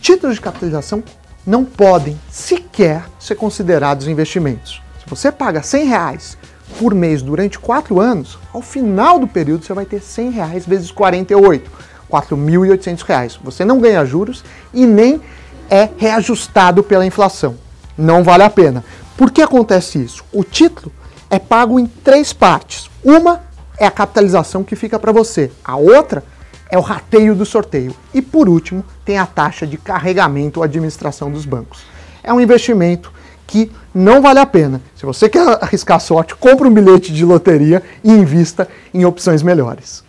títulos de capitalização não podem sequer ser considerados investimentos. Se você paga 100 reais por mês durante 4 anos, ao final do período você vai ter 100 reais vezes 48, 4.800 reais. Você não ganha juros e nem é reajustado pela inflação. Não vale a pena. Por que acontece isso? O título é pago em três partes. Uma é a capitalização que fica para você. A outra é o rateio do sorteio. E por último, tem a taxa de carregamento ou administração dos bancos. É um investimento que não vale a pena. Se você quer arriscar sorte, compre um bilhete de loteria e invista em opções melhores.